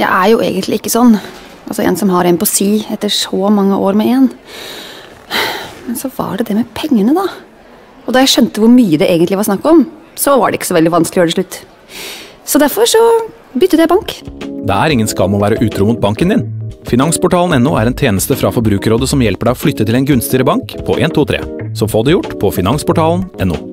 Jeg er jo egentlig ikke sånn. Altså en som har en på si etter så mange år med en. Men så var det det med pengene, da. Og da jeg skjønte hvor mye det egentlig var snakk om, så var det ikke så veldig vanskelig å gjøre det slutt. Så derfor så byttet jeg bank. Det er ingen skam å være utro mot banken din. Finansportalen.no er en tjeneste fra Forbrukerrådet som hjelper deg å flytte til en gunstigere bank på 123. Så få det gjort på finansportalen.no.